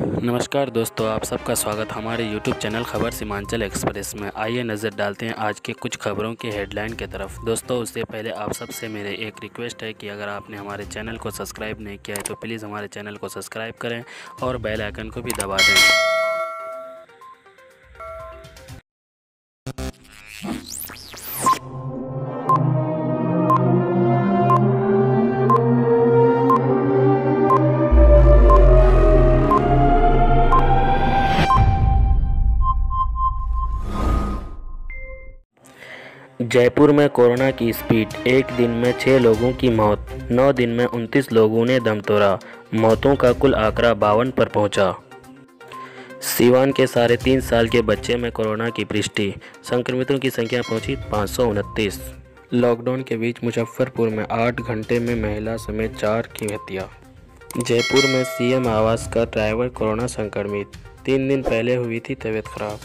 नमस्कार दोस्तों, आप सबका स्वागत। हमारे यूट्यूब चैनल खबर सीमांचल एक्सप्रेस में। आइए नज़र डालते हैं आज के कुछ खबरों के हेडलाइन के तरफ़। दोस्तों, उससे पहले आप सबसे मेरे एक रिक्वेस्ट है कि अगर आपने हमारे चैनल को सब्सक्राइब नहीं किया है तो प्लीज़ हमारे चैनल को सब्सक्राइब करें और बेल आइकन को भी दबा दें। जयपुर में कोरोना की स्पीड, एक दिन में छः लोगों की मौत, नौ दिन में उनतीस लोगों ने दम तोड़ा, मौतों का कुल आंकड़ा बावन पर पहुँचा। सीवान के साढ़े तीन साल के बच्चे में कोरोना की पुष्टि, संक्रमितों की संख्या पहुँची पाँच सौ उनतीस। लॉकडाउन के बीच मुजफ्फरपुर में आठ घंटे में महिला समेत चार की हत्या। जयपुर में सीएम आवास का ड्राइवर कोरोना संक्रमित, तीन दिन पहले हुई थी तबीयत खराब।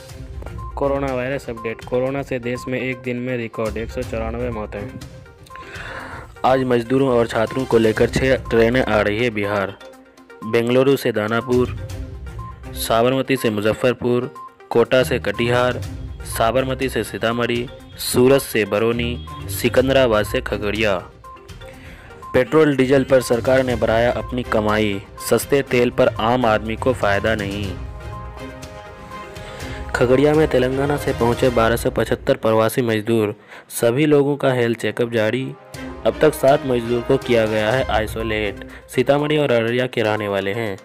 Corona virus update. कोरोना से देश में एक दिन में रिकॉर्ड एक सौ चौरानवे मौतें। आज मजदूरों और छात्रों को लेकर छः ट्रेनें आ रही है बिहार। बेंगलुरु से दानापुर, साबरमती से मुजफ्फरपुर, कोटा से कटिहार, साबरमती से सीतामढ़ी, सूरत से बरौनी, सिकंदराबाद से खगड़िया। पेट्रोल, डीजल पर सरकार ने बढ़ाया अपनी कमाई। सस्ते तेल पर आम आदमी को फ़ायदा नहीं। खगड़िया में तेलंगाना से पहुँचे 1275 प्रवासी मजदूर। सभी लोगों का हेल्थ चेकअप जारी। अब तक सात मजदूर को किया गया है आइसोलेट। सीतामढ़ी और अररिया के रहने वाले हैं।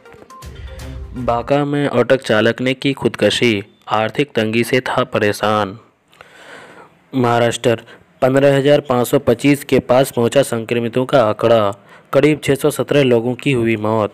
बांका में ऑटो चालक ने की खुदकशी आर्थिक तंगी से था परेशान। महाराष्ट्र 15,525 के पास पहुँचा संक्रमितों का आंकड़ा। करीब 617 लोगों की हुई मौत।